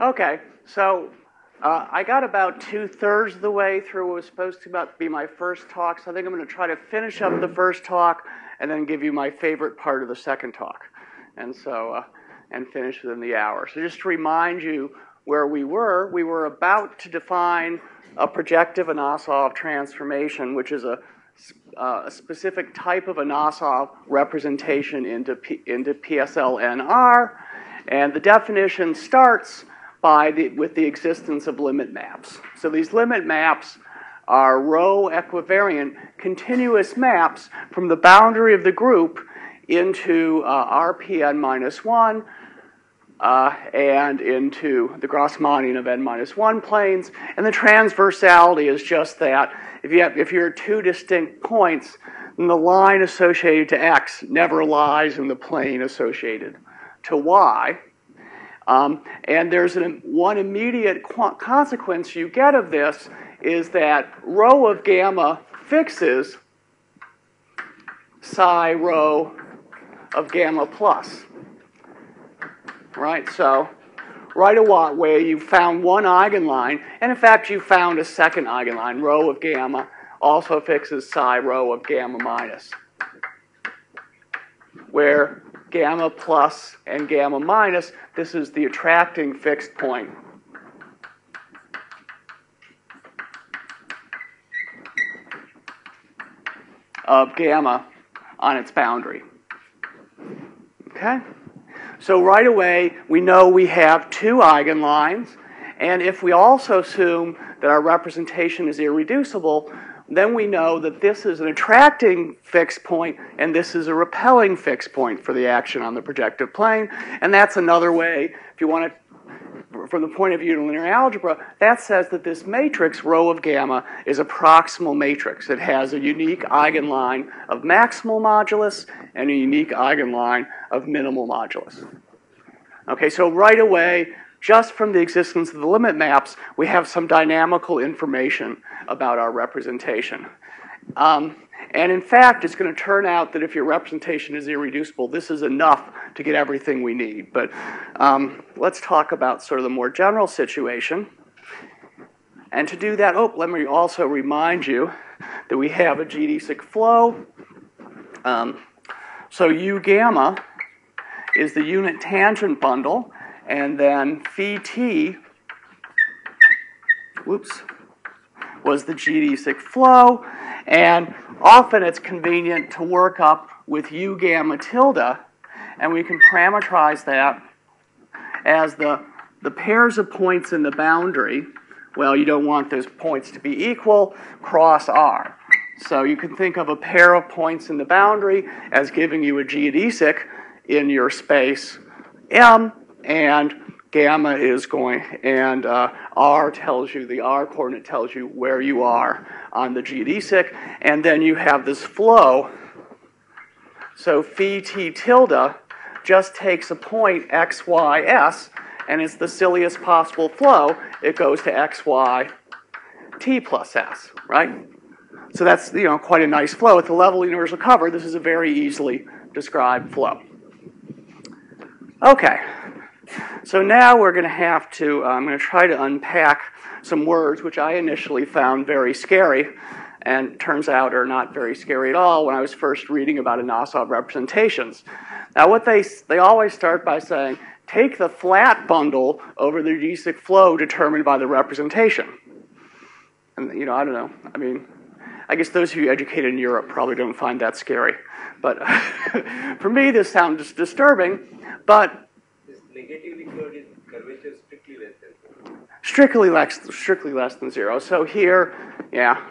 Okay, so uh, I got about two thirds of the way through what was supposed to be my first talk, so I think I'm going to try to finish up the first talk and then give you my favorite part of the second talk, and so uh, and finish within the hour. So just to remind you where we were, we were about to define a projective Anosov transformation, which is a, uh, a specific type of Anosov representation into, P, into PSLNR, and the definition starts by the, with the existence of limit maps. So these limit maps are rho equivariant continuous maps from the boundary of the group into uh, RPN minus 1 uh, and into the Grassmannian of n minus 1 planes. And the transversality is just that. If, you have, if you're two distinct points, then the line associated to x never lies in the plane associated to y. Um, and there's an, one immediate consequence you get of this is that rho of gamma fixes psi rho of gamma plus. Right? So right away you found one eigenline, and in fact you found a second eigenline, rho of gamma also fixes psi rho of gamma minus. Where gamma plus and gamma minus, this is the attracting fixed point. of gamma on its boundary. Okay? So right away, we know we have two eigenlines, and if we also assume that our representation is irreducible, then we know that this is an attracting fixed point and this is a repelling fixed point for the action on the projective plane. And that's another way, if you want to, from the point of view of linear algebra, that says that this matrix, rho of gamma, is a proximal matrix. It has a unique eigenline of maximal modulus and a unique eigenline of minimal modulus. Okay, so right away, just from the existence of the limit maps, we have some dynamical information about our representation. Um, and in fact, it's going to turn out that if your representation is irreducible, this is enough to get everything we need. But um, let's talk about sort of the more general situation. And to do that, oh, let me also remind you that we have a geodesic flow. Um, so U gamma is the unit tangent bundle and then phi t, whoops, was the geodesic flow. And often it's convenient to work up with u gamma tilde, and we can parameterize that as the, the pairs of points in the boundary. Well, you don't want those points to be equal, cross R. So you can think of a pair of points in the boundary as giving you a geodesic in your space M, and gamma is going, and uh, r tells you, the r coordinate tells you where you are on the geodesic, and then you have this flow. So phi t tilde just takes a point x, y, s, and it's the silliest possible flow. It goes to x, y, t plus s, right? So that's you know quite a nice flow. At the level of universal cover, this is a very easily described flow. Okay, so now we're going to have to, uh, I'm going to try to unpack some words which I initially found very scary and turns out are not very scary at all when I was first reading about Anosov representations. Now, what they, they always start by saying, take the flat bundle over the geodesic flow determined by the representation. And, you know, I don't know. I mean, I guess those you educated in Europe probably don't find that scary. But for me, this sounds disturbing. But negatively curvature strictly less than strictly less, strictly less than zero. So here, yeah,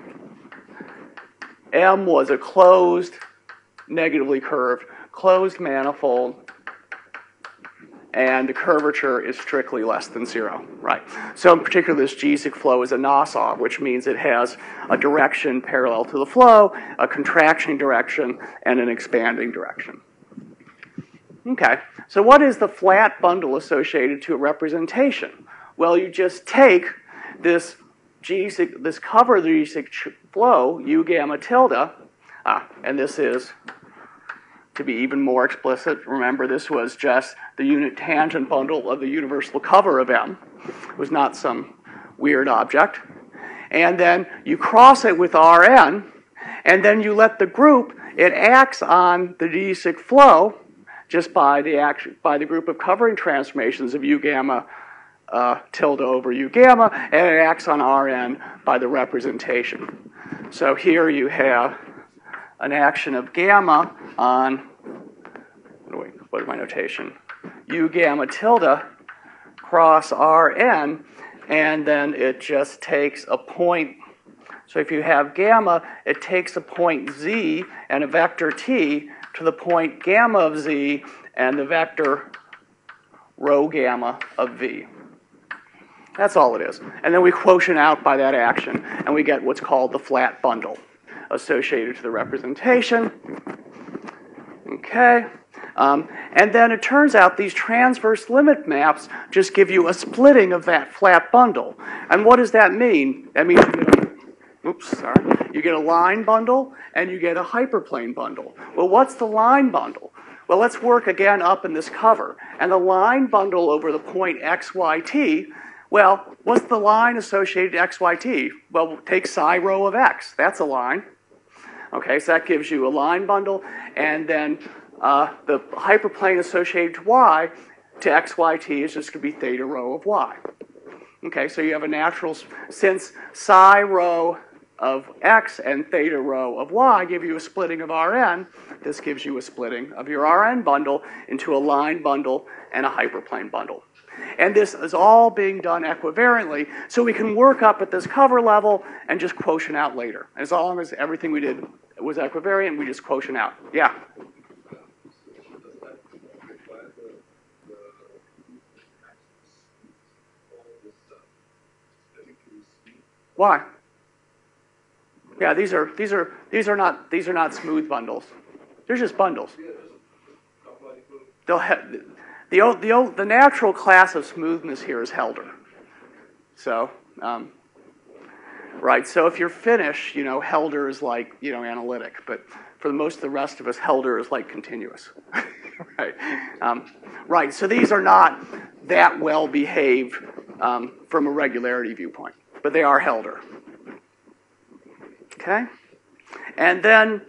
M was a closed, negatively curved, closed manifold, and the curvature is strictly less than zero, right? So in particular, this geodesic flow is Anosov, which means it has a direction parallel to the flow, a contraction direction, and an expanding direction. Okay, so what is the flat bundle associated to a representation? Well, you just take this geodesic, this cover of the geodesic flow, u gamma tilde, ah, and this is to be even more explicit, remember this was just the unit tangent bundle of the universal cover of M. It was not some weird object. And then you cross it with Rn, and then you let the group, it acts on the geodesic flow just by the, action, by the group of covering transformations of U gamma uh, tilde over U gamma, and it acts on Rn by the representation. So here you have an action of gamma on, what, what is my notation? U gamma tilde cross Rn, and then it just takes a point. So if you have gamma, it takes a point z and a vector t to the point gamma of z and the vector rho gamma of v. That's all it is. And then we quotient out by that action, and we get what's called the flat bundle associated to the representation. Okay. Um, and then it turns out these transverse limit maps just give you a splitting of that flat bundle. And what does that mean? That means oops, sorry. You get a line bundle and you get a hyperplane bundle. Well, what's the line bundle? Well, let's work again up in this cover. And the line bundle over the point xyt, well, what's the line associated to xyt? Well, take psi rho of x. That's a line. Okay, so that gives you a line bundle, and then uh, the hyperplane associated to y to xyt is just going to be theta rho of y. Okay, so you have a natural, since psi rho of x and theta rho of y give you a splitting of Rn, this gives you a splitting of your Rn bundle into a line bundle and a hyperplane bundle. And this is all being done equivariantly, so we can work up at this cover level and just quotient out later. As long as everything we did was equivariant, we just quotient out. Yeah? Why? Yeah, these are these are these are not these are not smooth bundles. They're just bundles. They'll have, the, the, the natural class of smoothness here is Hölder. So, um, right, so if you're Finnish, you know, Hölder is like, you know, analytic, but for the most of the rest of us, Hölder is like continuous. right. Um, right, so these are not that well behaved um, from a regularity viewpoint, but they are Hölder. Okay? And then,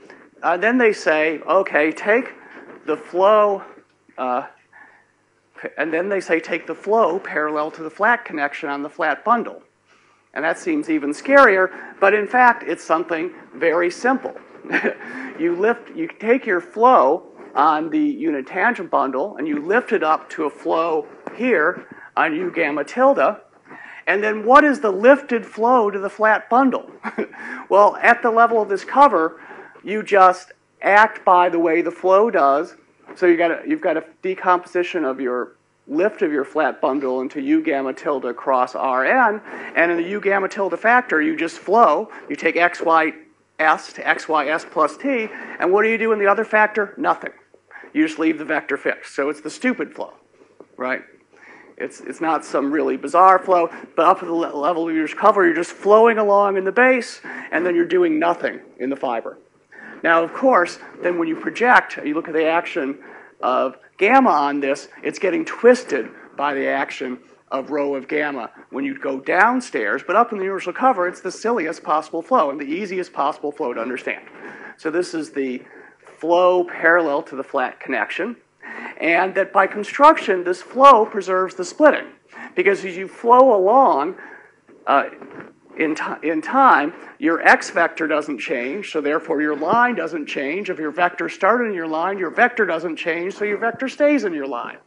uh, then they say, okay, take the flow uh, and then they say take the flow parallel to the flat connection on the flat bundle. And that seems even scarier, but in fact, it's something very simple. you lift, you take your flow on the unit tangent bundle and you lift it up to a flow here on U gamma tilde. And then what is the lifted flow to the flat bundle? well, at the level of this cover, you just act by the way the flow does so you got a, you've got a decomposition of your lift of your flat bundle into U gamma tilde cross Rn, and in the U gamma tilde factor, you just flow. You take xy s to xy s plus t, and what do you do in the other factor? Nothing. You just leave the vector fixed. So it's the stupid flow, right? It's, it's not some really bizarre flow, but up at the level of your cover, you're just flowing along in the base, and then you're doing nothing in the fiber. Now, of course, then when you project, you look at the action of gamma on this, it's getting twisted by the action of rho of gamma when you go downstairs, but up in the universal cover, it's the silliest possible flow and the easiest possible flow to understand. So this is the flow parallel to the flat connection, and that by construction, this flow preserves the splitting. Because as you flow along, uh, in, in time, your x vector doesn't change, so therefore your line doesn't change. If your vector started in your line, your vector doesn't change, so your vector stays in your line.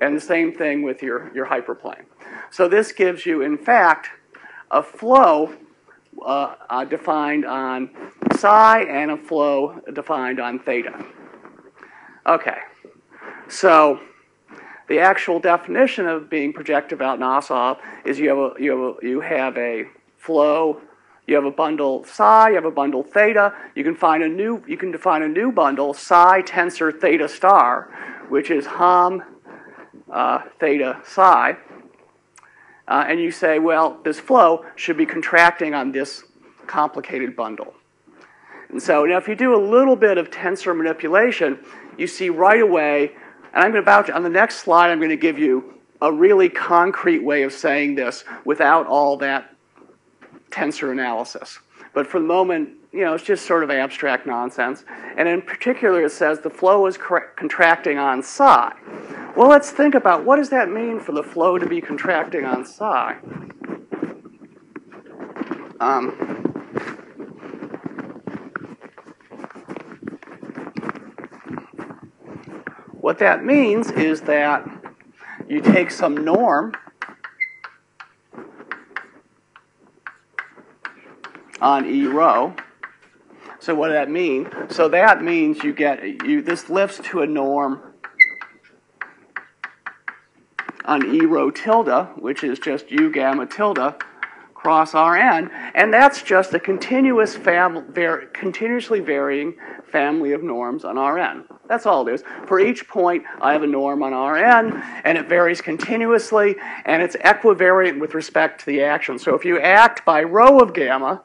And the same thing with your, your hyperplane. So this gives you, in fact, a flow uh, uh, defined on psi and a flow defined on theta. Okay, so the actual definition of being projective out in Nosov is you have a, you have a, you have a flow, you have a bundle psi, you have a bundle theta. You can find a new you can define a new bundle psi tensor theta star, which is Hom uh, theta psi. Uh, and you say, well, this flow should be contracting on this complicated bundle. And so now if you do a little bit of tensor manipulation, you see right away, and I'm about to, on the next slide, I'm going to give you a really concrete way of saying this without all that tensor analysis. But for the moment, you know, it's just sort of abstract nonsense. And in particular, it says the flow is contracting on psi. Well, let's think about what does that mean for the flow to be contracting on psi? Um, what that means is that you take some norm on E rho. So what does that mean? So that means you get you this lifts to a norm on E rho tilde, which is just U gamma tilde cross Rn, and that's just a continuous fam- var- continuously varying family of norms on Rn. That's all it is. For each point, I have a norm on Rn, and it varies continuously, and it's equivariant with respect to the action. So if you act by rho of gamma,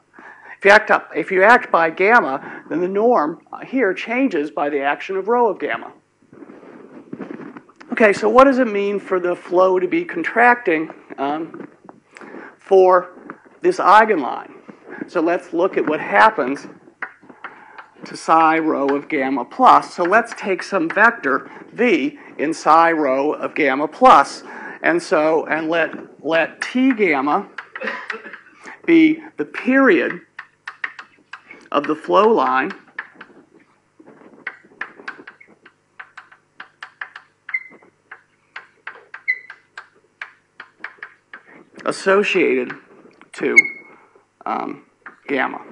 if you act, up, if you act by gamma, then the norm here changes by the action of rho of gamma. Okay, so what does it mean for the flow to be contracting um, for this eigenline? So let's look at what happens to psi rho of gamma plus. So let's take some vector v in psi rho of gamma plus, and so and let let t gamma be the period of the flow line associated to um, gamma.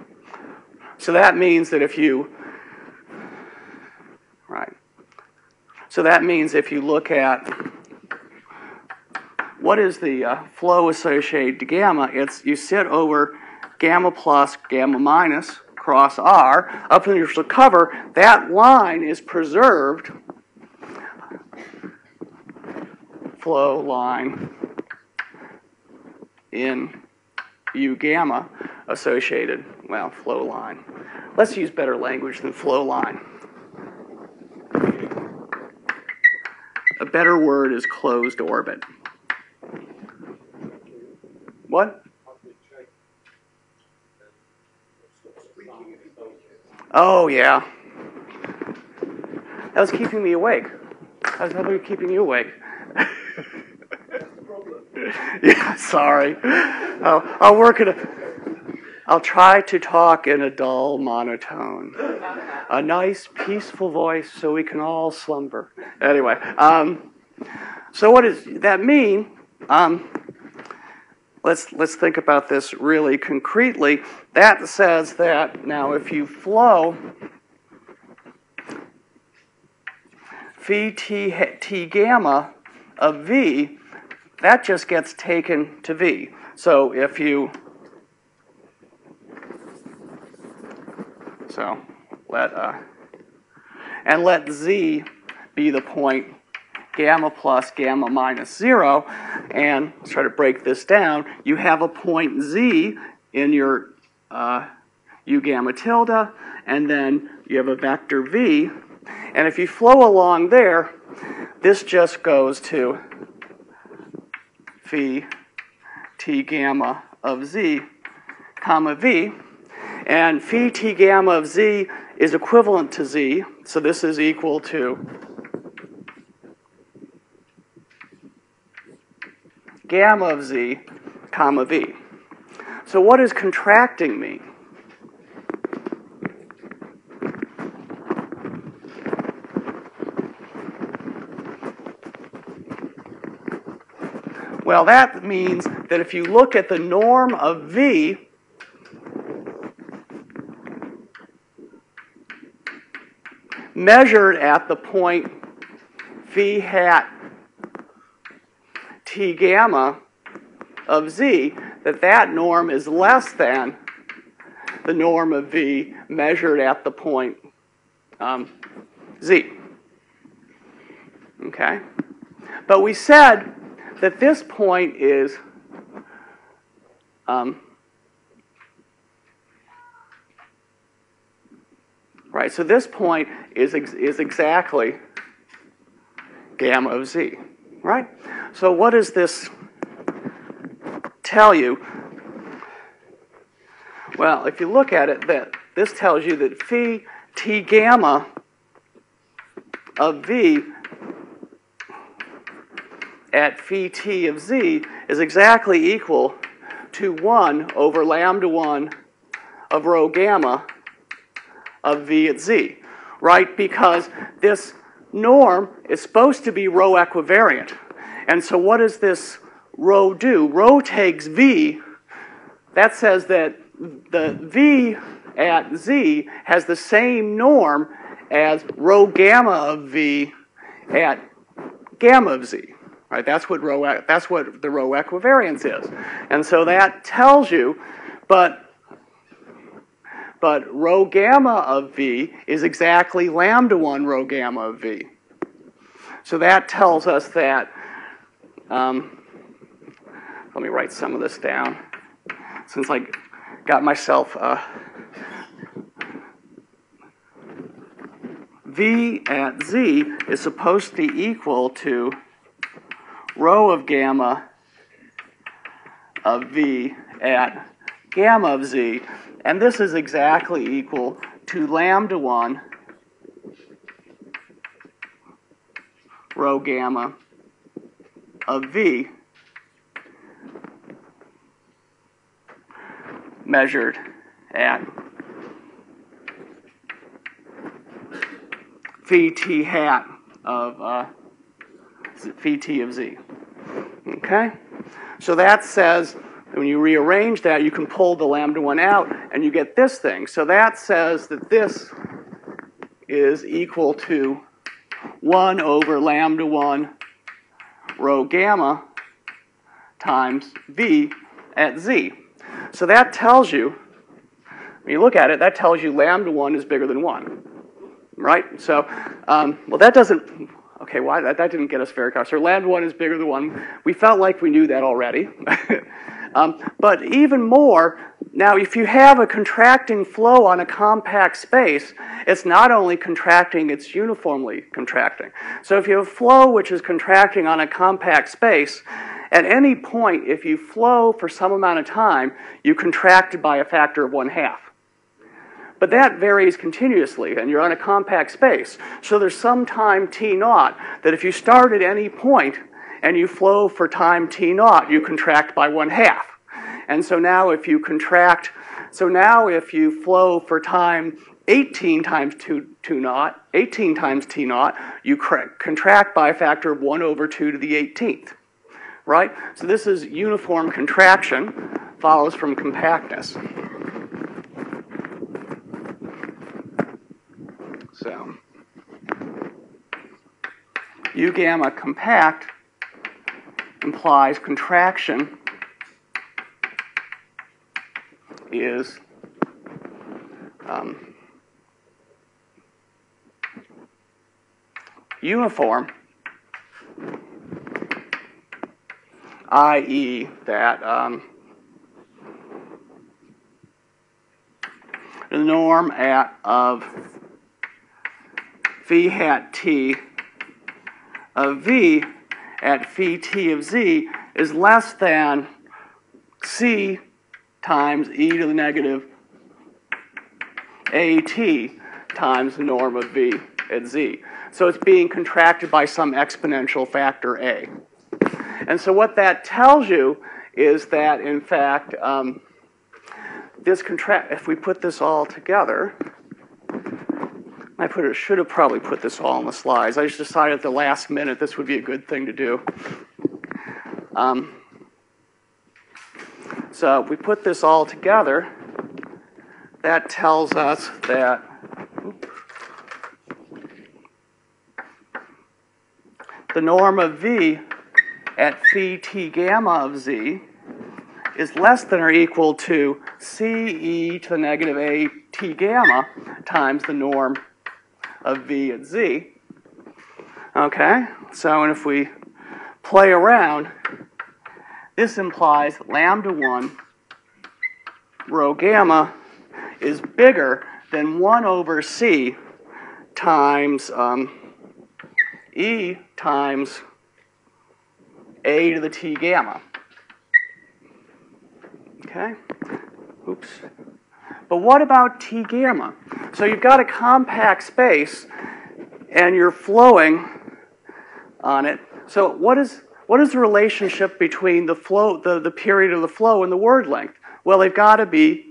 So that means that if you, right, so that means if you look at what is the uh, flow associated to gamma, it's you sit over gamma plus, gamma minus, cross R, up in the cover, that line is preserved. Flow line in U gamma associated, well, flow line. Let's use better language than flow line. A better word is closed orbit. What? Oh, yeah. That was keeping me awake. That was helping keeping you awake. yeah, sorry. I'll, I'll work it. I'll try to talk in a dull monotone. A nice, peaceful voice so we can all slumber. Anyway, um, so what does that mean? Um, let's, let's think about this really concretely. That says that now if you flow phi t, t gamma of v, that just gets taken to v. So if you, so let, uh, and let z be the point gamma plus gamma minus 0. And let's try to break this down. You have a point z in your uh, u gamma tilde, and then you have a vector v. And if you flow along there, this just goes to phi t gamma of z comma v. And phi t gamma of z is equivalent to z, so this is equal to gamma of z comma v. So what does contracting mean? Well, that means that if you look at the norm of v, measured at the point V hat t gamma of z, that that norm is less than the norm of v measured at the point um, z. Okay? But we said that this point is um, right? So this point is, ex- is exactly gamma of z, right? So what does this tell you? Well, if you look at it, that this tells you that phi t gamma of v at phi t of z is exactly equal to 1 over lambda 1 of rho gamma of v at z, right? Because this norm is supposed to be rho equivariant. And so what does this rho do? Rho takes v, that says that the v at z has the same norm as rho gamma of v at gamma of z. Right? That's what rho that's what the rho equivariance is. And so that tells you, but but rho gamma of v is exactly lambda 1 rho gamma of v. So that tells us that, um, let me write some of this down, since I got myself, uh, v at z is supposed to equal to rho of gamma of v at gamma of z, and this is exactly equal to lambda 1 rho gamma of v. Measured at vt hat of uh, phi t of z. Okay? So that says when you rearrange that, you can pull the lambda 1 out and you get this thing. So that says that this is equal to 1 over lambda 1 rho gamma times v at z. So that tells you, when you look at it, that tells you lambda 1 is bigger than 1. Right? So, um, well, that doesn't, okay, why? That, that didn't get us very far. So lambda 1 is bigger than 1. We felt like we knew that already. um, but even more, now if you have a contracting flow on a compact space, it's not only contracting, it's uniformly contracting. So if you have a flow which is contracting on a compact space, at any point, if you flow for some amount of time, you contract by a factor of one half. But that varies continuously, and you're on a compact space. So there's some time t naught that if you start at any point and you flow for time t naught, you contract by one half. And so now if you contract, so now if you flow for time 18 times 2, 2 naught, 18 times t naught, you contract by a factor of 1 over 2 to the 18th. Right? So this is uniform contraction, follows from compactness. So, U gamma compact implies contraction is um, uniform, i.e., that um, the norm at of phi hat t of v at phi t of z is less than c times e to the negative at times the norm of v at z. So it's being contracted by some exponential factor a. And so what that tells you is that, in fact, um, this contract, if we put this all together, I put it, should have probably put this all in the slides. I just decided at the last minute this would be a good thing to do. Um, so we put this all together, that tells us that the norm of v at phi t gamma of z is less than or equal to c e to the negative a t gamma times the norm of v at z. Okay, so and if we play around, this implies lambda 1 rho gamma is bigger than 1 over c times um, e times a to the t gamma. Okay? Oops. But what about T gamma? So you've got a compact space and you're flowing on it. So what is what is the relationship between the flow, the, the period of the flow and the word length? Well, they've got to be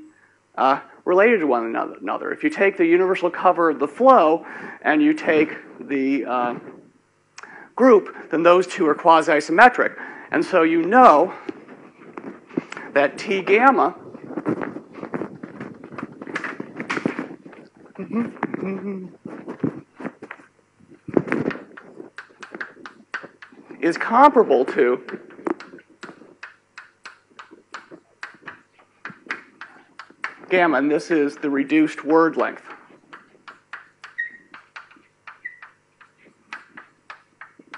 uh, related to one another. If you take the universal cover of the flow and you take the uh, group, then those two are quasi-symmetric. And so you know that T gamma is comparable to gamma, and this is the reduced word length.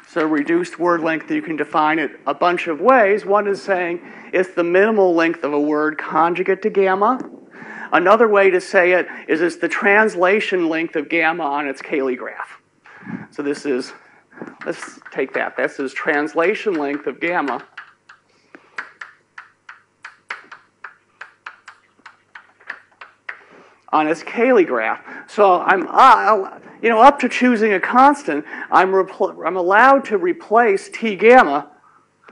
So reduced word length, you can define it a bunch of ways. One is saying it's the minimal length of a word conjugate to gamma. Another way to say it is it's the translation length of gamma on its Cayley graph. So this is, let's take that. This is translation length of gamma on its Cayley graph. So I'm, uh, you know, up to choosing a constant, I'm, I'm allowed to replace T gamma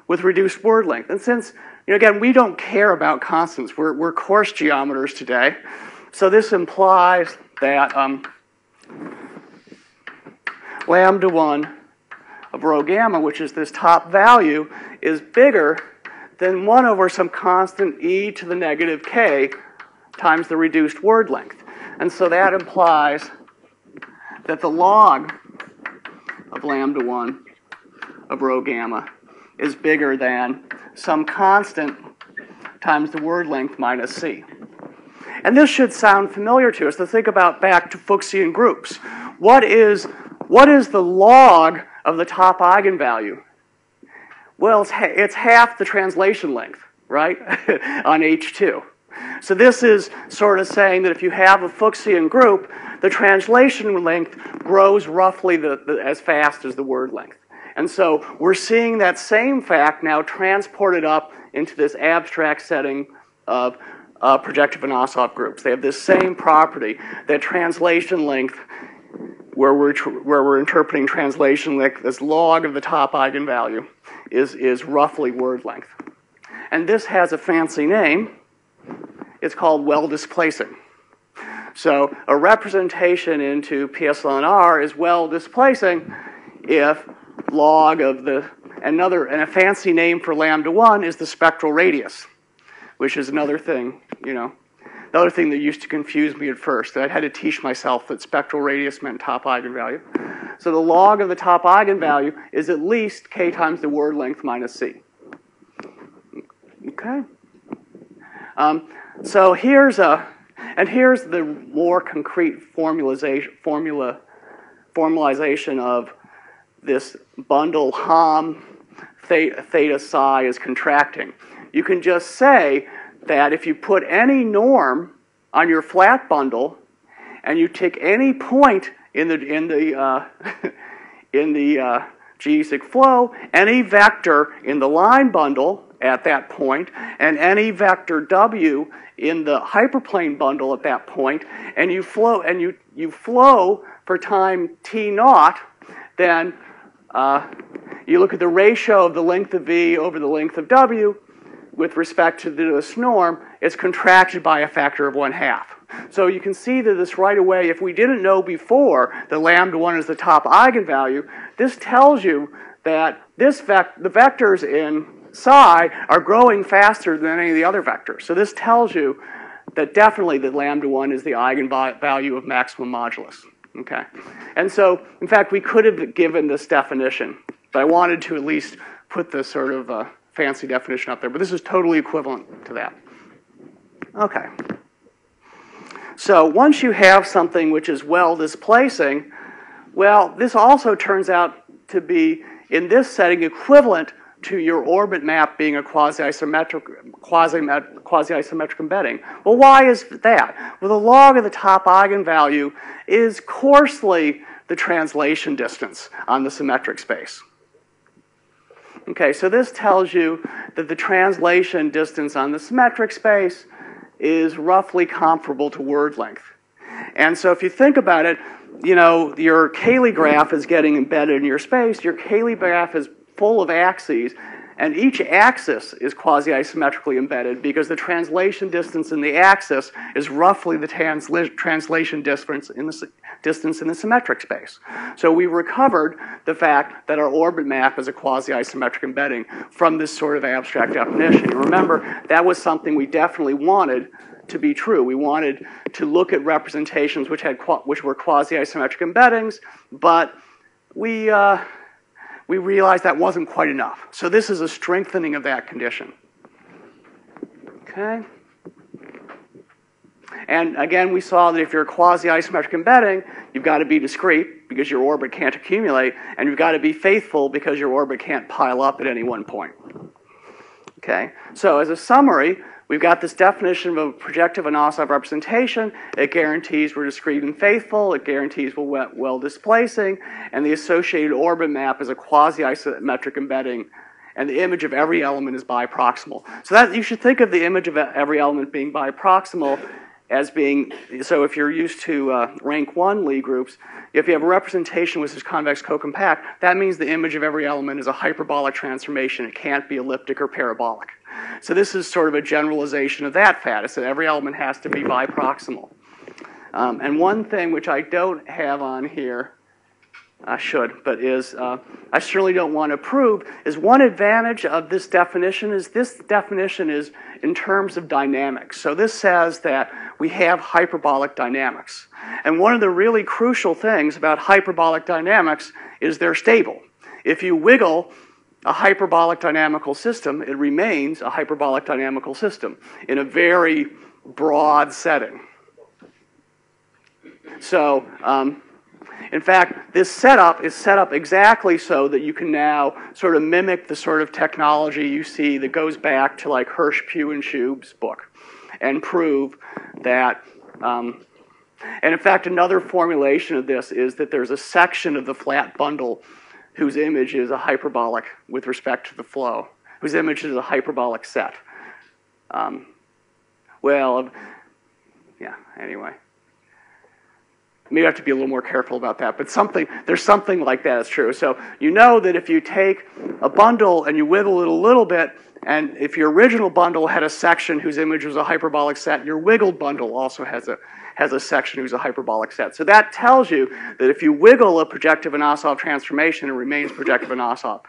with reduced word length. And since you know, again, we don't care about constants. We're, we're coarse geometers today. So this implies that um, lambda 1 of rho gamma, which is this top value, is bigger than 1 over some constant e to the negative k times the reduced word length. And so that implies that the log of lambda 1 of rho gamma is bigger than some constant times the word length minus c. And this should sound familiar to us to think about back to Fuchsian groups. What is, what is the log of the top eigenvalue? Well, it's, ha it's half the translation length, right, on H2. So this is sort of saying that if you have a Fuchsian group, the translation length grows roughly the, the, as fast as the word length. And so we're seeing that same fact now transported up into this abstract setting of uh, projective and Anosov groups. They have this same property that translation length, where we're, where we're interpreting translation length as log of the top eigenvalue, is, is roughly word length. And this has a fancy name. It's called well displacing. So a representation into PSLNR is well displacing if log of the, another, and a fancy name for lambda 1 is the spectral radius, which is another thing, you know. The other thing that used to confuse me at first, that I had to teach myself that spectral radius meant top eigenvalue. So the log of the top eigenvalue is at least k times the word length minus c. Okay? Um, so here's a, and here's the more concrete formalization, formula, formalization of this bundle hom theta, theta psi is contracting. You can just say that if you put any norm on your flat bundle and you take any point in the in the uh, in the uh, geodesic flow, any vector in the line bundle at that point, and any vector w in the hyperplane bundle at that point, and you flow and you you flow for time t naught, then uh, you look at the ratio of the length of V over the length of W with respect to this norm, it's contracted by a factor of one half. So you can see that this right away, if we didn't know before that lambda 1 is the top eigenvalue, this tells you that this vec the vectors in psi are growing faster than any of the other vectors. So this tells you that definitely that lambda 1 is the eigenvalue of maximum modulus. Okay. And so, in fact, we could have given this definition, but I wanted to at least put this sort of uh, fancy definition up there. But this is totally equivalent to that. Okay. So once you have something which is well displacing, well, this also turns out to be, in this setting, equivalent to your orbit map being a quasi-isometric, quasi, quasi-isometric embedding. Well, why is that? Well, the log of the top eigenvalue is coarsely the translation distance on the symmetric space. Okay, so this tells you that the translation distance on the symmetric space is roughly comparable to word length. And so if you think about it, you know, your Cayley graph is getting embedded in your space. Your Cayley graph is full of axes, and each axis is quasi-isometrically embedded because the translation distance in the axis is roughly the transla translation distance in the distance in the symmetric space. So we recovered the fact that our orbit map is a quasi-isometric embedding from this sort of abstract definition. remember, that was something we definitely wanted to be true. We wanted to look at representations which, had, which were quasi-isometric embeddings, but we, uh, we realized that wasn't quite enough. So this is a strengthening of that condition. Okay? And again, we saw that if you're a quasi-isometric embedding, you've got to be discrete because your orbit can't accumulate, and you've got to be faithful because your orbit can't pile up at any one point. Okay? So as a summary, We've got this definition of a projective Anosov representation. It guarantees we're discrete and faithful. It guarantees we're well displacing. And the associated orbit map is a quasi-isometric embedding. And the image of every element is biproximal. So that you should think of the image of every element being biproximal as being, so if you're used to uh, rank one Lie groups, if you have a representation which is convex co-compact, that means the image of every element is a hyperbolic transformation. It can't be elliptic or parabolic. So this is sort of a generalization of that fact. It's that every element has to be biproximal. Um, and one thing which I don't have on here, I should, but is uh, I certainly don't want to prove, is one advantage of this definition is this definition is in terms of dynamics. So this says that we have hyperbolic dynamics. And one of the really crucial things about hyperbolic dynamics is they're stable. If you wiggle a hyperbolic dynamical system, it remains a hyperbolic dynamical system in a very broad setting. So, um, in fact, this setup is set up exactly so that you can now sort of mimic the sort of technology you see that goes back to like Hirsch, Pugh, and Shub's book and prove that. Um, and in fact, another formulation of this is that there's a section of the flat bundle whose image is a hyperbolic with respect to the flow, whose image is a hyperbolic set. Um, well, yeah, anyway. Maybe I have to be a little more careful about that, but something, there's something like that is true. So you know that if you take a bundle and you wiggle it a little bit, and if your original bundle had a section whose image was a hyperbolic set, your wiggled bundle also has a has a section whose a hyperbolic set. So that tells you that if you wiggle a projective Anosov transformation, it remains projective Anosov.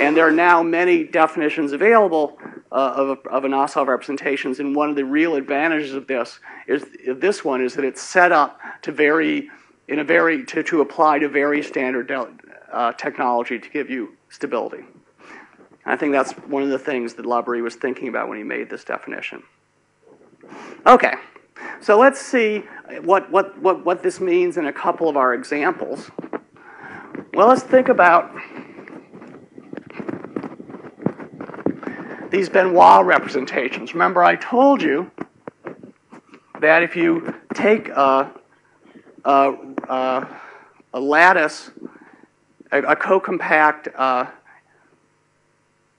And there are now many definitions available uh, of, of Anosov representations, and one of the real advantages of this is this one is that it's set up to vary in a very to, to apply to very standard uh, technology to give you stability. I think that's one of the things that Labourie was thinking about when he made this definition. Okay. So let's see what, what, what, what this means in a couple of our examples. Well, let's think about these Benoist representations. Remember, I told you that if you take a, a, a, a lattice, a, a co-compact uh,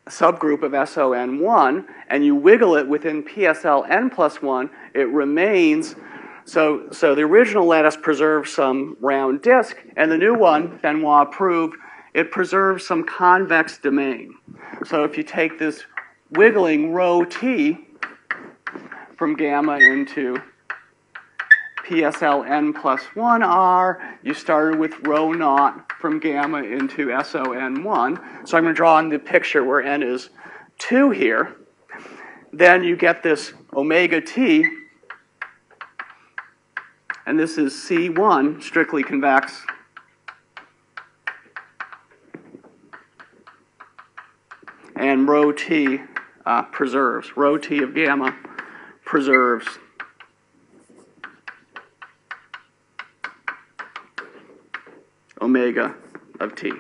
subgroup of SON1 and you wiggle it within PSL n plus 1, it remains. So, so the original lattice preserves some round disk, and the new one, Benoist proved, it preserves some convex domain. So if you take this wiggling rho t from gamma into PSL n plus 1r, you started with rho naught from gamma into SON1. So I'm going to draw in the picture where n is 2 here. Then you get this omega t, and this is C1, strictly convex. And rho t uh, preserves. Rho t of gamma preserves omega of t.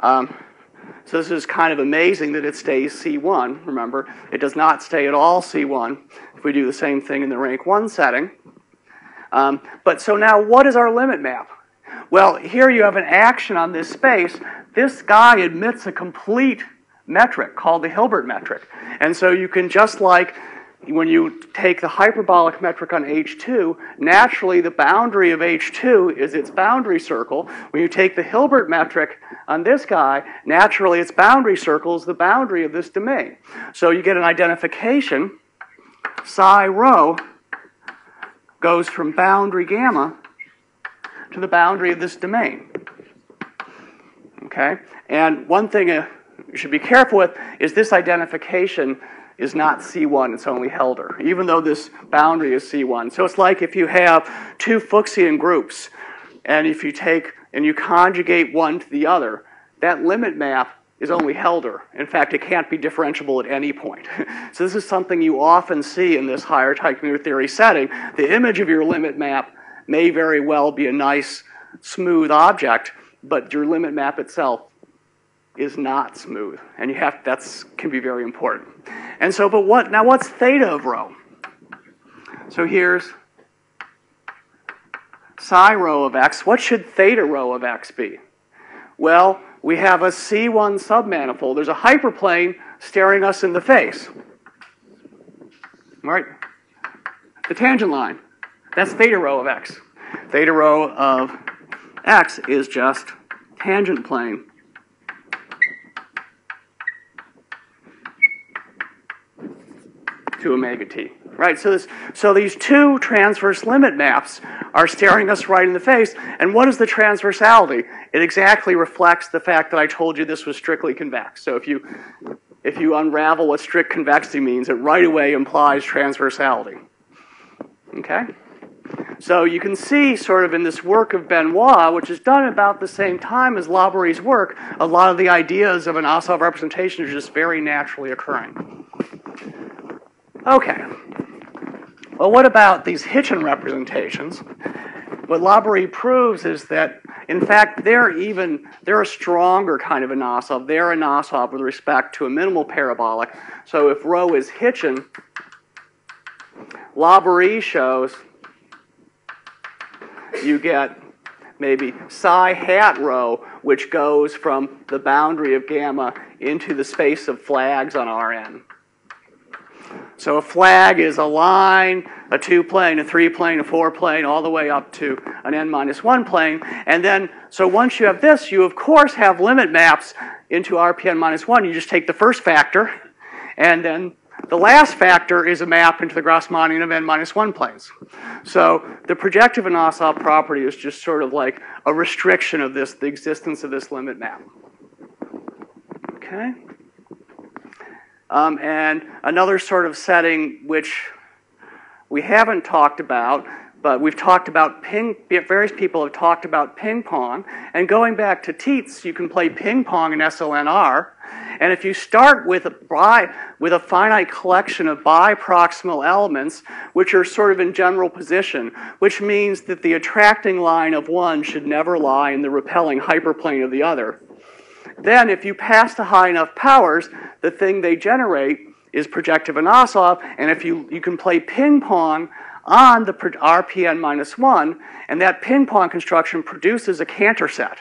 Um, So this is kind of amazing that it stays C1. Remember, it does not stay at all C1 if we do the same thing in the rank 1 setting. Um, but so now what is our limit map? Well, here you have an action on this space. This guy admits a complete metric called the Hilbert metric. And so you can just like when you take the hyperbolic metric on H2, naturally the boundary of H2 is its boundary circle. When you take the Hilbert metric on this guy, naturally its boundary circle is the boundary of this domain. So you get an identification. Psi rho goes from boundary gamma to the boundary of this domain. Okay? And one thing uh, should be careful with is this identification is not C1, it's only Hölder, even though this boundary is C1. So it's like if you have two Fuchsian groups, and if you take and you conjugate one to the other, that limit map is only Hölder. In fact, it can't be differentiable at any point. so this is something you often see in this higher Teichmüller theory setting. The image of your limit map may very well be a nice, smooth object, but your limit map itself is not smooth, and you have that's can be very important. And so, but what now? What's theta of rho? So here's psi rho of x. What should theta rho of x be? Well, we have a C1 submanifold. There's a hyperplane staring us in the face. Right? The tangent line. That's theta rho of x. Theta rho of x is just tangent plane to omega t. Right? So, this, so these two transverse limit maps are staring us right in the face. And what is the transversality? It exactly reflects the fact that I told you this was strictly convex. So if you, if you unravel what strict convexity means, it right away implies transversality. Okay? So you can see sort of in this work of Benoist, which is done about the same time as Labourie's work, a lot of the ideas of Anosov representation are just very naturally occurring. Okay. Well, what about these Hitchin representations? What Labourie proves is that, in fact, they're even they're a stronger kind of Anosov. They're a Anosov with respect to a minimal parabolic. So if rho is Hitchin, Labourie shows you get maybe psi hat rho, which goes from the boundary of gamma into the space of flags on Rn. So a flag is a line, a two plane, a three plane, a four plane, all the way up to an n minus one plane. And then, so once you have this, you of course have limit maps into RPN minus one. You just take the first factor, and then the last factor is a map into the Grassmannian of n minus one planes. So the projective Anosov property is just sort of like a restriction of this, the existence of this limit map. Okay? Um, and another sort of setting which we haven't talked about, but we've talked about ping, various people have talked about ping pong. And going back to Tits, you can play ping pong in SLNR. And if you start with a, with a finite collection of biproximal elements, which are sort of in general position, which means that the attracting line of one should never lie in the repelling hyperplane of the other, then, if you pass to high enough powers, the thing they generate is projective and Anosov, and if you, you can play ping pong on the RPN minus 1, and that ping pong construction produces a Cantor set.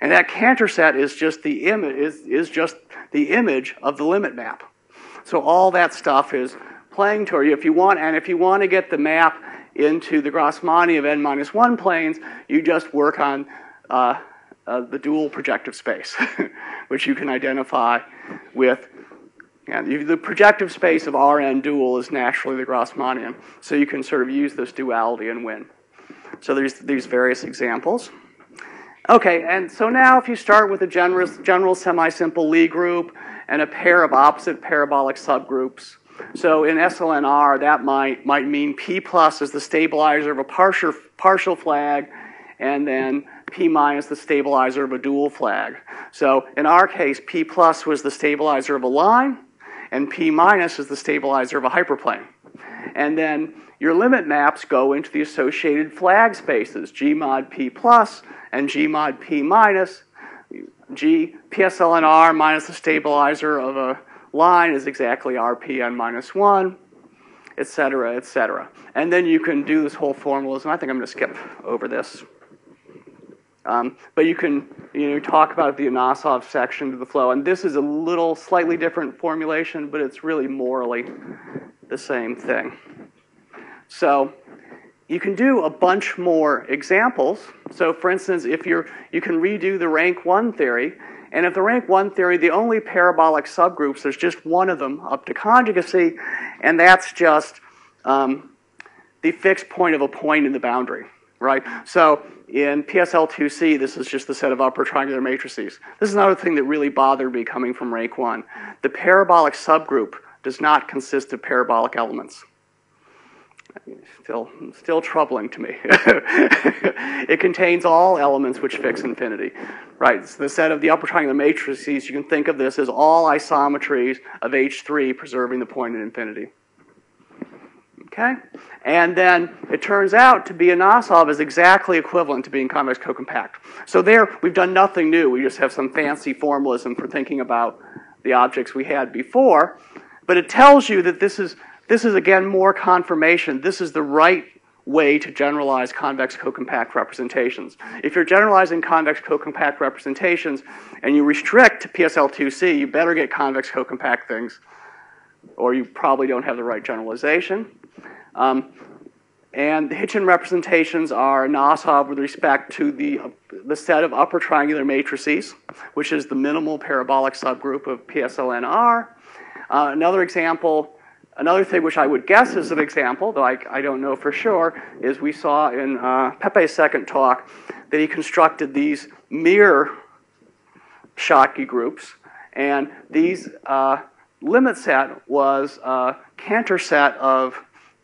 And that Cantor set is just the image is, is just the image of the limit map. So all that stuff is playing to you. If you want, and if you want to get the map into the Grassmannian of n minus one planes, you just work on uh, uh, the dual projective space, which you can identify with. The projective space of Rn dual is naturally the Grassmannian, so you can sort of use this duality and win. So there's these various examples. Okay, and so now if you start with a general, general semi-simple Lie group and a pair of opposite parabolic subgroups, so in SLNR, that might, might mean P plus is the stabilizer of a partial, partial flag, and then P minus the stabilizer of a dual flag. So in our case, P plus was the stabilizer of a line, and P minus is the stabilizer of a hyperplane. And then your limit maps go into the associated flag spaces, G mod P plus and G mod P minus. G PSLNR minus the stabilizer of a line is exactly RPN minus 1, et cetera, et cetera. And then you can do this whole formalism. I think I'm going to skip over this. Um, but you can you know, talk about the Anosov section of the flow. And this is a little slightly different formulation, but it's really morally the same thing. So you can do a bunch more examples. So for instance, if you're, you can redo the rank one theory, and if the rank one theory, the only parabolic subgroups, there's just one of them up to conjugacy, and that's just um, the fixed point of a point in the boundary, right? So in PSL2C, this is just the set of upper triangular matrices. This is another thing that really bothered me coming from rank one. The parabolic subgroup does not consist of parabolic elements. Still, still troubling to me. it contains all elements which fix infinity. Right, so the set of the upper triangular matrices, you can think of this as all isometries of H3 preserving the point at infinity. Okay? And then it turns out to be a Anosov is exactly equivalent to being convex co-compact. So there, we've done nothing new. We just have some fancy formalism for thinking about the objects we had before. But it tells you that this is, this is again, more confirmation. This is the right way to generalize convex co-compact representations. If you're generalizing convex co-compact representations and you restrict to PSL2C, you better get convex co-compact things, or you probably don't have the right generalization. Um, and the Hitchin representations are Anosov with respect to the, uh, the set of upper triangular matrices, which is the minimal parabolic subgroup of PSLNR. Uh, another example, another thing which I would guess is an example, though I, I don't know for sure, is we saw in uh, Pepe's second talk that he constructed these mirror Schottky groups, and these uh, limit set was a Cantor set of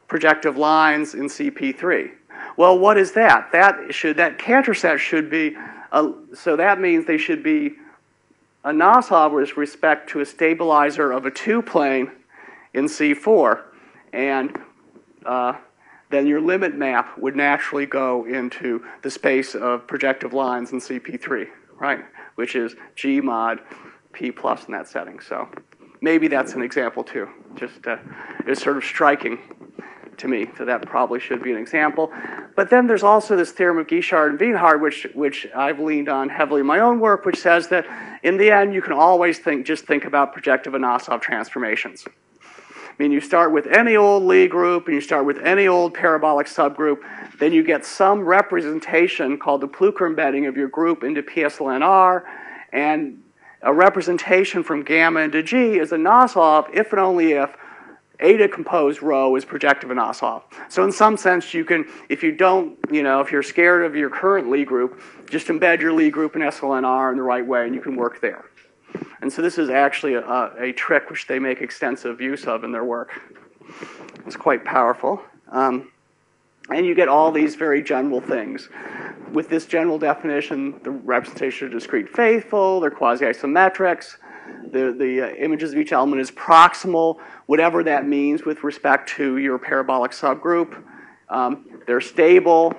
projective lines in CP3. Well, what is that? That should that Cantor set should be a, so that means they should be a Anosov with respect to a stabilizer of a two plane in C4, and uh, then your limit map would naturally go into the space of projective lines in CP3, right? Which is G mod P plus in that setting. So maybe that's an example too. Just uh, it's sort of striking to me, so that probably should be an example. But then there's also this theorem of Guichard and Wienhard, which, which I've leaned on heavily in my own work, which says that in the end, you can always think, just think about projective Anosov transformations. I mean, you start with any old Lie group and you start with any old parabolic subgroup, then you get some representation called the Plücker embedding of your group into PSLNR, and a representation from gamma into G is a Anosov if and only if eta composed rho is projective Anosov. So in some sense, you can, if you don't, you know, if you're scared of your current Lie group, just embed your Lie group in SLNR in the right way, and you can work there. And so this is actually a, a trick which they make extensive use of in their work. It's quite powerful. Um, and you get all these very general things. With this general definition, the representation of discrete faithful, they're quasi-isometrics, the, the uh, images of each element is proximal, whatever that means with respect to your parabolic subgroup. Um, they're stable,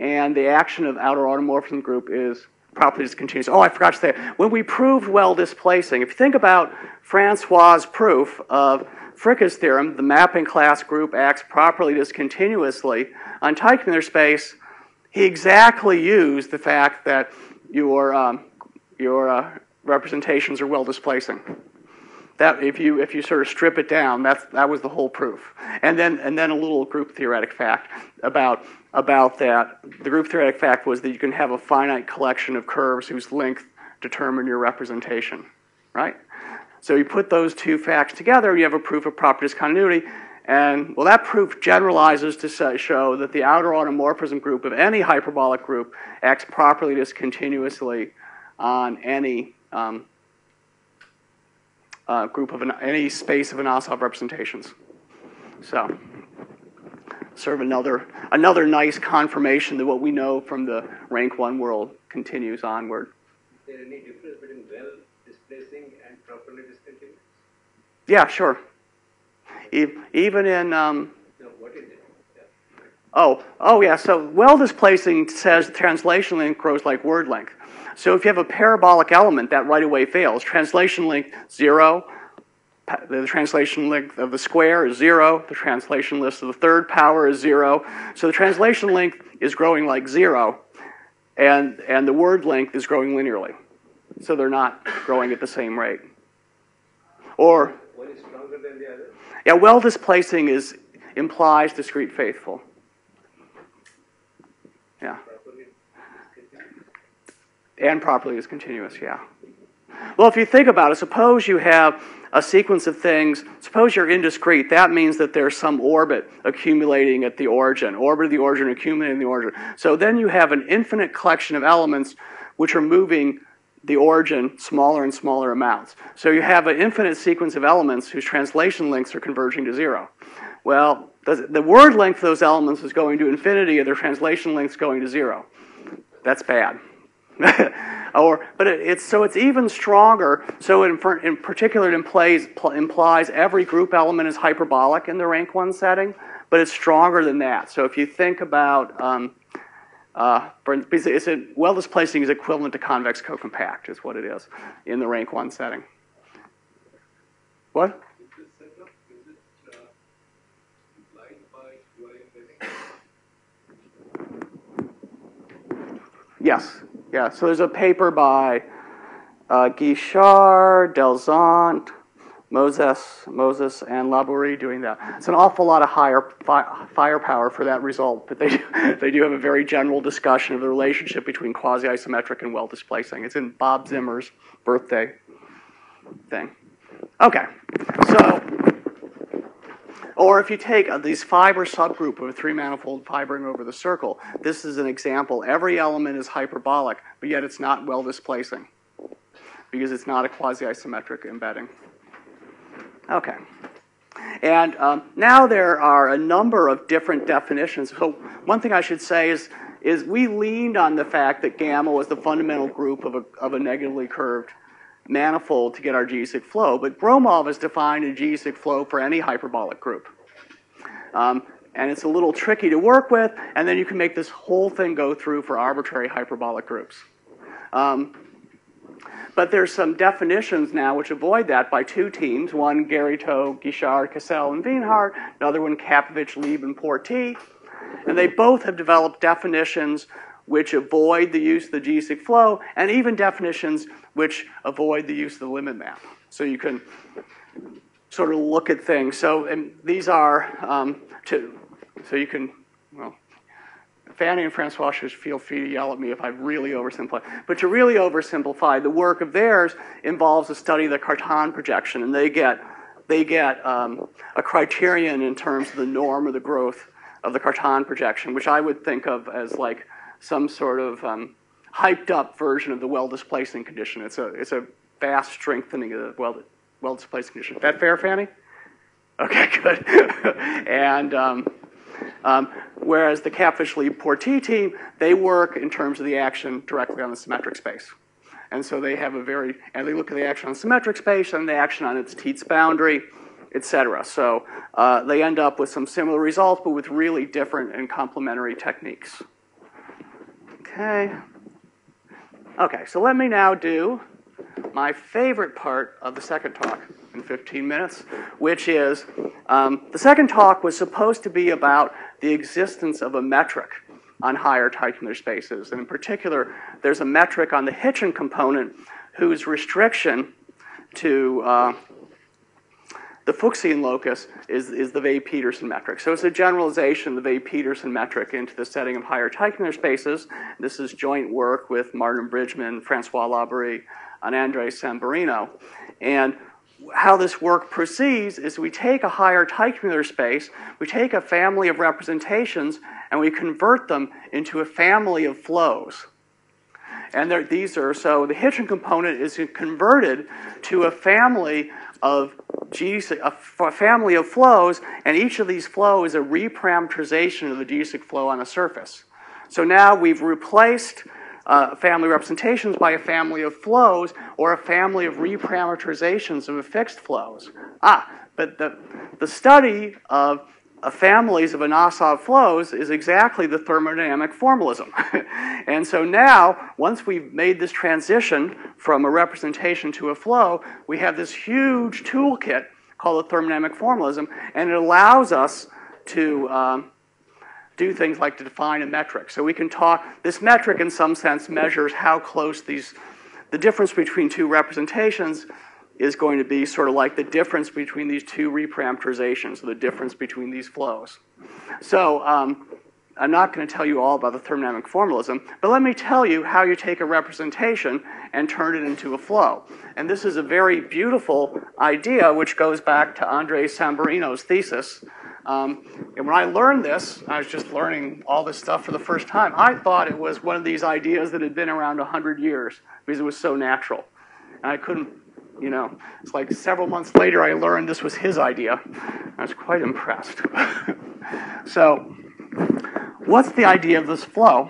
and the action of outer automorphism group is properly discontinuous. Oh, I forgot to say, when we proved well displacing, if you think about Francois' proof of Fricke's theorem, the mapping class group acts properly discontinuously on Teichmuller space, he exactly used the fact that your, um, your uh, representations are well displacing. That if you if you sort of strip it down, that's that was the whole proof. And then and then a little group theoretic fact about about that. The group theoretic fact was that you can have a finite collection of curves whose length determine your representation, right? So you put those two facts together, you have a proof of proper discontinuity. And well, that proof generalizes to show that the outer automorphism group of any hyperbolic group acts properly discontinuously on any um, uh, group of an, any space of Anosov representations. So, sort of another another nice confirmation that what we know from the rank one world continues onward. Is there any difference between well displacing and properly discontinuous? Yeah, sure. Even in um, no, what is it? Oh, oh yeah. So well displacing says translation length grows like word length. So if you have a parabolic element, that right away fails. Translation length, zero. The translation length of the square is zero. The translation length of the third power is zero. So the translation length is growing like zero, and, and the word length is growing linearly. So they're not growing at the same rate. Or, One is stronger than the other? yeah, well displacing is implies discrete faithful. Yeah. Properly discontinuous? And properly is continuous, yeah. Well, if you think about it, suppose you have a sequence of things, suppose you're indiscrete, that means that there's some orbit accumulating at the origin, orbit of the origin accumulating the origin. So then you have an infinite collection of elements which are moving the origin smaller and smaller amounts. So you have an infinite sequence of elements whose translation lengths are converging to zero. Well, the, the word length of those elements is going to infinity, and their translation length's going to zero. That's bad. or, but it, it's so it's even stronger. So in, in particular, it implies, implies every group element is hyperbolic in the rank one setting, but it's stronger than that. So if you think about um, uh, it's a, well displacing is equivalent to convex co-compact, is what it is in the rank one setting. What? Yes, yeah. So there's a paper by uh, Guichard, Delzant, Mozes, Mozes, and Labourie doing that. It's an awful lot of higher fi- firepower for that result, but they do, they do have a very general discussion of the relationship between quasi-isometric and well-displacing. It's in Bob Zimmer's birthday thing. Okay, so, or if you take uh, these fiber subgroup of a three-manifold fibering over the circle, this is an example. Every element is hyperbolic, but yet it's not well-displacing because it's not a quasi-isometric embedding. Okay. And um, now there are a number of different definitions. So one thing I should say is, is we leaned on the fact that gamma was the fundamental group of a, of a negatively curved manifold to get our geodesic flow, but Gromov has defined a geodesic flow for any hyperbolic group. Um, and it's a little tricky to work with, and then you can make this whole thing go through for arbitrary hyperbolic groups. Um, but there's some definitions now which avoid that by two teams. One, Guéritaud, Guichard, Kassel, and Wienhard. Another one, Kapovich, Leeb, and Porti. And they both have developed definitions which avoid the use of the geodesic flow, and even definitions which avoid the use of the limit map. So you can sort of look at things. So and these are, um, to, so you can, well, Fanny and Francois should feel free to yell at me if I really oversimplify. But to really oversimplify, the work of theirs involves a study of the Cartan projection, and they get they get um, a criterion in terms of the norm or the growth of the Cartan projection, which I would think of as like some sort of um, hyped up version of the well displacing condition. It's a it's a fast strengthening of the well well displacing condition. Is that fair, Fanny? Okay, good. and um, um, whereas the Kapovich Leeb Porti team, they work in terms of the action directly on the symmetric space. And so they have a very, and they look at the action on symmetric space and the action on its Tits boundary, et cetera. So uh, they end up with some similar results, but with really different and complementary techniques. Okay. Okay, so let me now do my favorite part of the second talk in 15 minutes, which is um, the second talk was supposed to be about the existence of a metric on higher Teichmüller spaces. And in particular, there's a metric on the Hitchin component whose restriction to uh, the Fuchsian locus is, is the Weil-Petersson metric. So it's a generalization of the Weil-Petersson metric into the setting of higher Teichmüller spaces. This is joint work with Martin Bridgeman, Francois Labourie, and Andre Sambarino. And how this work proceeds is we take a higher Teichmüller space, we take a family of representations, and we convert them into a family of flows. And these are, so the Hitchin component is converted to a family of G, a family of flows, and each of these flows is a reparameterization of the geodesic flow on a surface. So now we've replaced uh, family representations by a family of flows or a family of reparameterizations of fixed flows. Ah, but the, the study of families of Anosov flows is exactly the thermodynamic formalism. and so now, once we've made this transition from a representation to a flow, we have this huge toolkit called the thermodynamic formalism, and it allows us to um, do things like to define a metric. So we can talk, this metric in some sense measures how close these, the difference between two representations is going to be sort of like the difference between these two reparameterizations, the difference between these flows. So um, I'm not going to tell you all about the thermodynamic formalism, but let me tell you how you take a representation and turn it into a flow. And this is a very beautiful idea which goes back to Andre Sambarino's thesis. Um, and when I learned this, I was just learning all this stuff for the first time. I thought it was one of these ideas that had been around 100 years because it was so natural. And I couldn't you know, it's like several months later I learned this was his idea. I was quite impressed. so, what's the idea of this flow?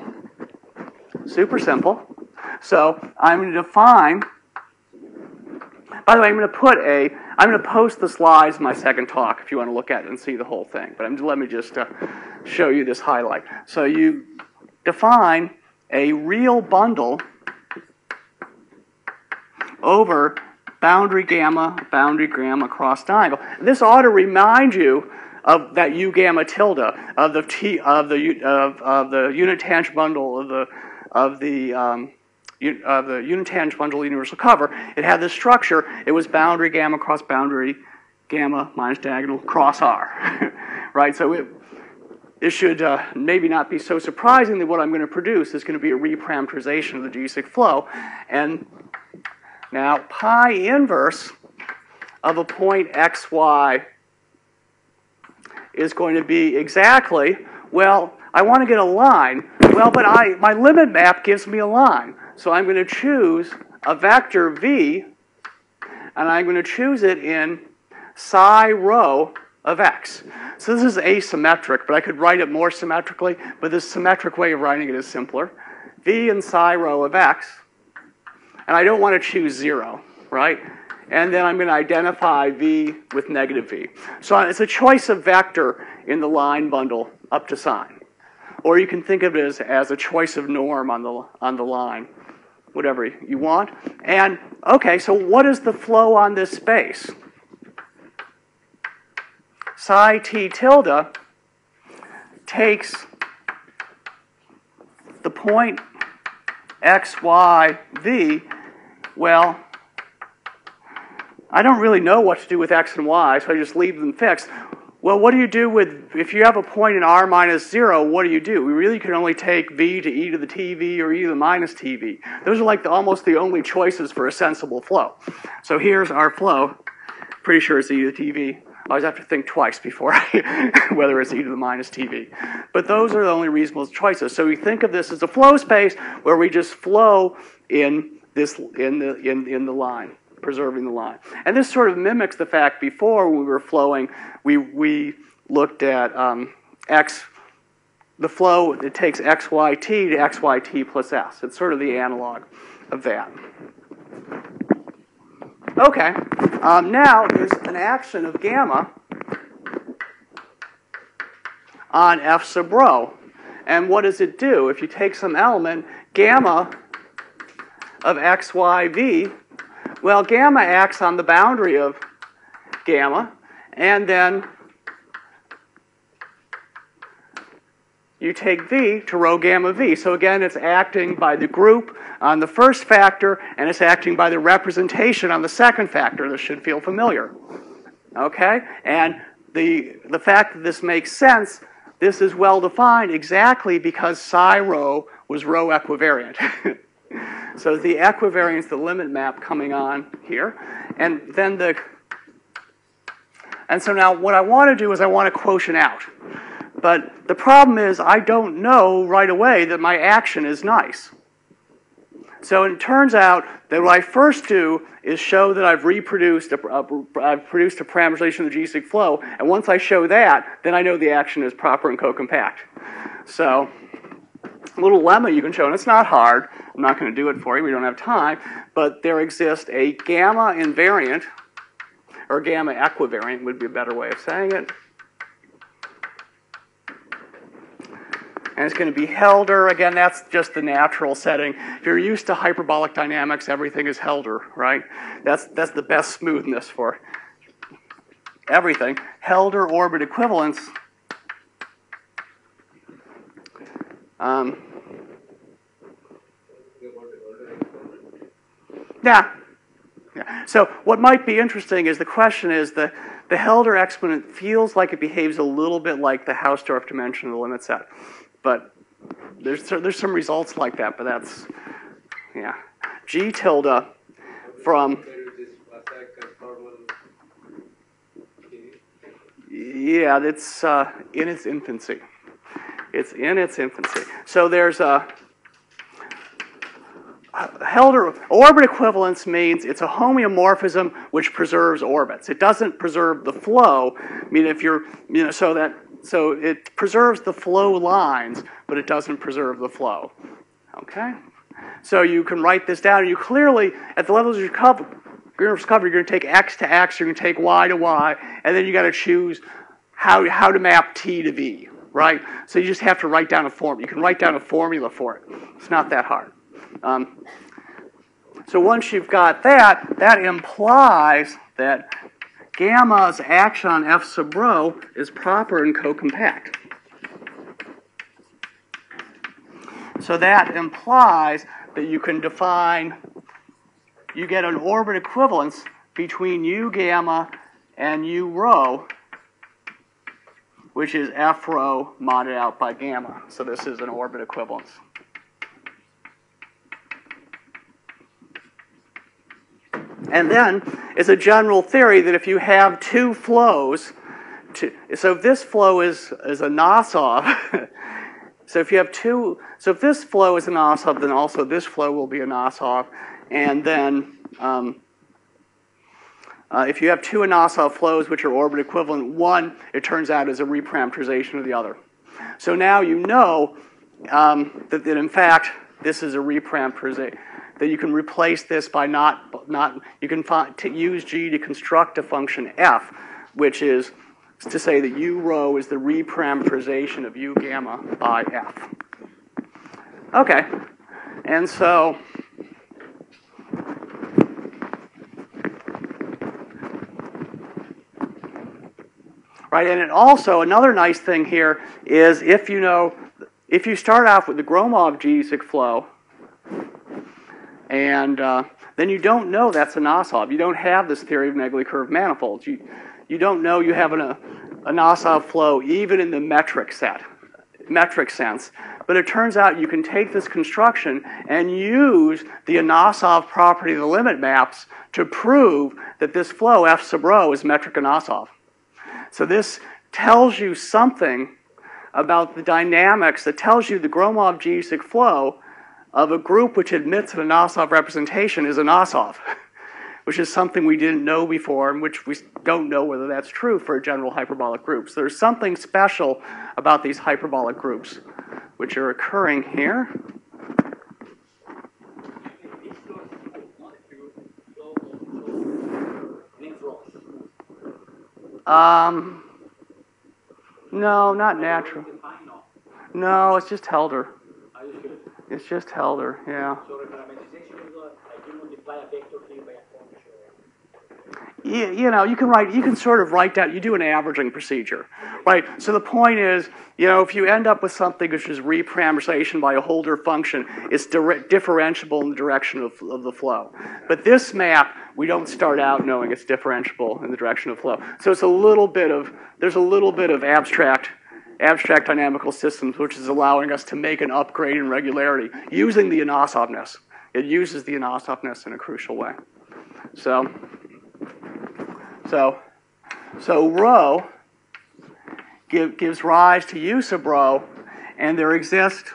Super simple. So, I'm going to define, by the way, I'm going to put a, I'm going to post the slides in my second talk if you want to look at it and see the whole thing. But I'm, let me just uh, show you this highlight. So, you define a real bundle over boundary gamma, boundary gamma cross diagonal. This ought to remind you of that U gamma tilde of the T of the of, of the unitangent bundle of the of the um, of the unitangent bundle universal cover. It had this structure. It was boundary gamma cross boundary gamma minus diagonal cross R, right? So it it should uh, maybe not be so surprising that what I'm going to produce is going to be a reparameterization of the geodesic flow, and now, pi inverse of a point xy is going to be exactly, well, I want to get a line. Well, but I, my limit map gives me a line. So I'm going to choose a vector v, and I'm going to choose it in psi rho of x. So this is asymmetric, but I could write it more symmetrically, but this symmetric way of writing it is simpler. v in psi rho of x and I don't want to choose zero, right? And then I'm going to identify v with negative v. So it's a choice of vector in the line bundle up to sign. Or you can think of it as, as a choice of norm on the, on the line, whatever you want. And okay, so what is the flow on this space? Psi t tilde takes the point x, y, v well, I don't really know what to do with x and y, so I just leave them fixed. Well, what do you do with, if you have a point in r minus 0, what do you do? We really can only take v to e to the tv or e to the minus tv. Those are like the, almost the only choices for a sensible flow. So here's our flow. Pretty sure it's e to the tv. I always have to think twice before I, whether it's e to the minus tv. But those are the only reasonable choices. So we think of this as a flow space where we just flow in this in the in, in the line preserving the line. And this sort of mimics the fact before we were flowing we we looked at um, x the flow it takes xyt to xyt plus s. It's sort of the analog of that. Okay um, now there's an action of gamma on f sub rho. And what does it do? If you take some element gamma of xyv, well, gamma acts on the boundary of gamma, and then you take v to rho gamma v. So again, it's acting by the group on the first factor, and it's acting by the representation on the second factor. This should feel familiar. Okay? And the, the fact that this makes sense, this is well defined exactly because psi rho was rho equivariant. So the equivariance, the limit map coming on here. And then the, and so now what I want to do is I want to quotient out. But the problem is I don't know right away that my action is nice. So it turns out that what I first do is show that I've reproduced, a, a, I've produced a parameterization of the geodesic flow, and once I show that, then I know the action is proper and co-compact. So little lemma you can show, and it's not hard. I'm not going to do it for you. We don't have time. But there exists a gamma invariant, or gamma equivariant would be a better way of saying it. and it's going to be Hölder. Again, that's just the natural setting. If you're used to hyperbolic dynamics, everything is Hölder, right? That's, that's the best smoothness for everything. Hölder orbit equivalence. Um, yeah. yeah. So what might be interesting is the question is the, the Hölder exponent feels like it behaves a little bit like the Hausdorff dimension of the limit set. But there's, there's some results like that, but that's, yeah. G tilde from, yeah, it's uh, in its infancy. It's in its infancy. So there's a, Hölder orbit equivalence means it's a homeomorphism which preserves orbits. It doesn't preserve the flow. I mean, if you're, you know, so that so it preserves the flow lines, but it doesn't preserve the flow. Okay? So you can write this down, and you clearly, at the levels you cover, cover, you're going to take x to x, you're going to take y to y, and then you got to choose how, how to map t to v, right? So you just have to write down a form. You can write down a formula for it. It's not that hard. Um, so once you've got that, that implies that gamma's action on F sub rho is proper and co-compact. So that implies that you can define, you get an orbit equivalence between U gamma and U rho, which is F rho modded out by gamma. So this is an orbit equivalence. And then it's a general theory that if you have two flows, to, so if this flow is, is Anosov, so if you have two, so if this flow is Anosov, then also this flow will be Anosov. And then um, uh, if you have two Anosov flows which are orbit equivalent, one, it turns out, is a reparameterization of the other. So now you know um, that, that, in fact, this is a reparameterization that you can replace this by not, not you can to use G to construct a function f, which is to say that u rho is the reparameterization of u gamma by f. Okay, and so right, and also another nice thing here is if you know if you start off with the Gromov geodesic flow, and uh, then you don't know that's Anosov. You don't have this theory of negligibly curved manifolds. You, you don't know you have an, a, flow even in the metric set, metric sense. But it turns out you can take this construction and use the Anosov property of the limit maps to prove that this flow F sub rho is metric Anosov. So this tells you something about the dynamics that tells you the Gromov geodesic flow of a group which admits that Anosov representation is Anosov, which is something we didn't know before and which we don't know whether that's true for general hyperbolic groups. There's something special about these hyperbolic groups which are occurring here. Um, no, not natural. No, it's just Hölder. It's just Hölder, yeah. You, you know, you can write, you can sort of write down, you do an averaging procedure, right? So the point is, you know, if you end up with something which is reparameterization by a Hölder function, it's differentiable in the direction of, of the flow. But this map, we don't start out knowing it's differentiable in the direction of flow. So it's a little bit of, there's a little bit of abstract abstract dynamical systems, which is allowing us to make an upgrade in regularity using the anosovness. It uses the anosovness in a crucial way. So, so, so rho give, gives rise to U sub rho, and there exists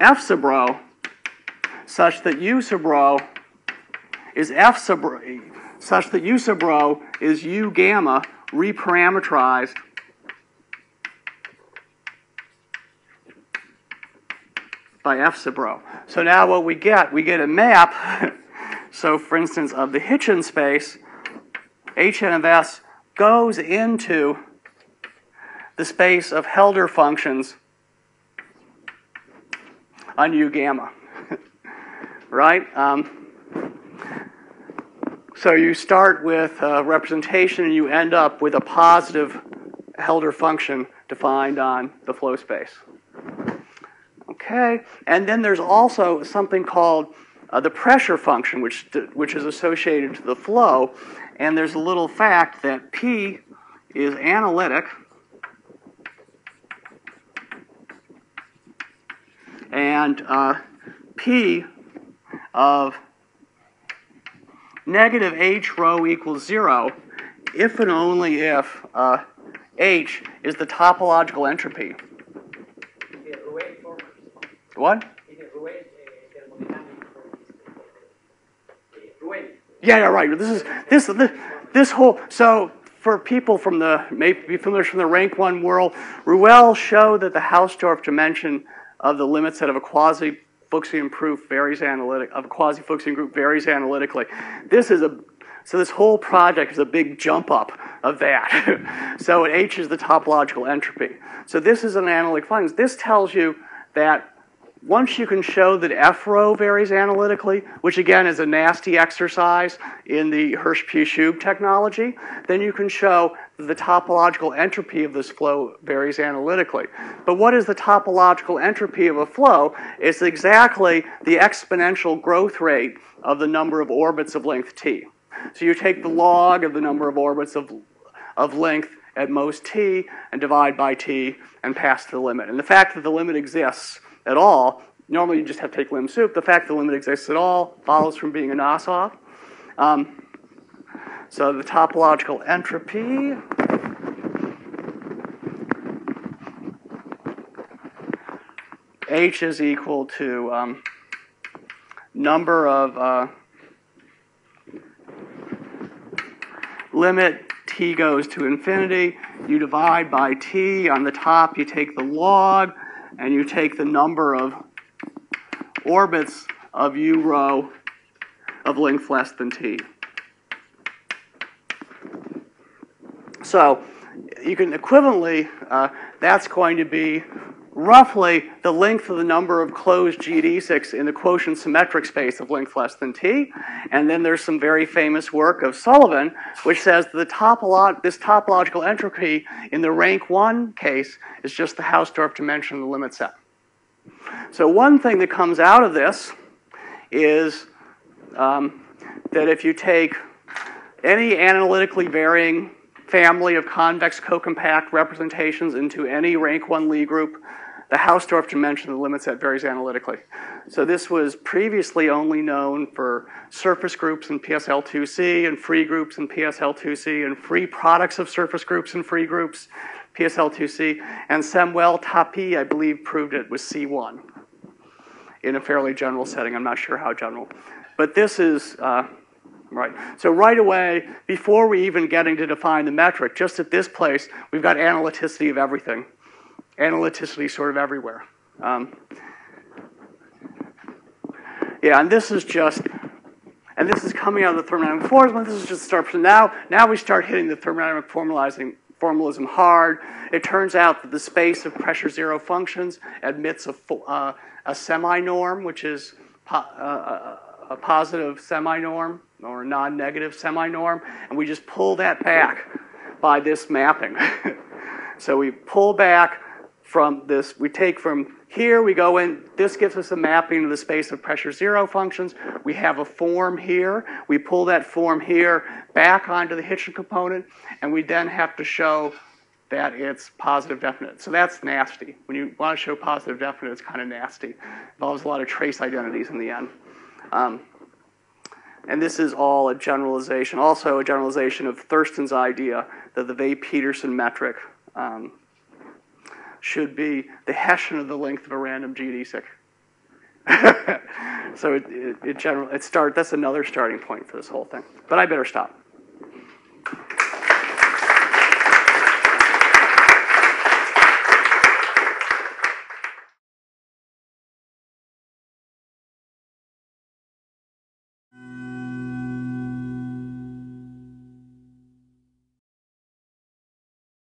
F sub rho such that U sub rho is F sub such that U sub rho is U gamma reparameterized by F sub rho. So now what we get, we get a map, so for instance, of the Hitchin space, Hn of S goes into the space of Hölder functions on U gamma. right? Um, so you start with a representation and you end up with a positive Hölder function defined on the flow space. Okay, and then there's also something called uh, the pressure function, which, which is associated to the flow. And there's a little fact that P is analytic. And uh, P of negative H rho equals zero if and only if uh, H is the topological entropy. What? Yeah, yeah, right. This is this this, this whole so for people from the may be familiar from the rank one world, Ruelle showed that the Hausdorff dimension of the limit set of a quasi Fuchsian proof varies analytic of a quasi Fuchsian group varies analytically. This is a so this whole project is a big jump up of that. so H is the topological entropy. So this is an analytic findings. This tells you that once you can show that F rho varies analytically, which again is a nasty exercise in the Hirsch-Pugh technology, then you can show that the topological entropy of this flow varies analytically. But what is the topological entropy of a flow? It's exactly the exponential growth rate of the number of orbits of length t. So you take the log of the number of orbits of, of length at most t and divide by t and pass to the limit. And the fact that the limit exists at all, normally you just have to take lim sup. The fact the limit exists at all follows from being Anosov. Um, so the topological entropy H is equal to um, number of uh, limit t goes to infinity. You divide by t. On the top, you take the log and you take the number of orbits of u rho of length less than t. So you can equivalently, uh, that's going to be roughly the length of the number of closed geodesics in the quotient symmetric space of length less than t. And then there's some very famous work of Sullivan, which says the topolo- this topological entropy in the rank 1 case is just the Hausdorff dimension of the limit set. So one thing that comes out of this is um, that if you take any analytically varying family of convex co-compact representations into any rank 1 Lie group, the Hausdorff dimension of the limit set varies analytically. So this was previously only known for surface groups in PSL2C and free groups in PSL2C and free products of surface groups and free groups, PSL2C. And Samuel Tapie, I believe, proved it with C1 in a fairly general setting. I'm not sure how general. But this is, uh, right. So right away, before we even getting to define the metric, just at this place, we've got analyticity of everything analyticity sort of everywhere. Um, yeah, and this is just, and this is coming out of the thermodynamic formalism. This is just start. So now, now we start hitting the thermodynamic formalizing formalism hard. It turns out that the space of pressure zero functions admits a, uh, a semi-norm, which is po uh, a positive semi-norm or a non-negative semi-norm, and we just pull that back by this mapping. so we pull back from this, we take from here, we go in, this gives us a mapping of the space of pressure zero functions. We have a form here. We pull that form here back onto the Hitchin component, and we then have to show that it's positive definite. So that's nasty. When you want to show positive definite, it's kind of nasty. Involves a lot of trace identities in the end. Um, and this is all a generalization, also a generalization of Thurston's idea that the Weil-Petersson metric um, should be the hessian of the length of a random geodesic. so it, it, it it start that's another starting point for this whole thing. But I better stop.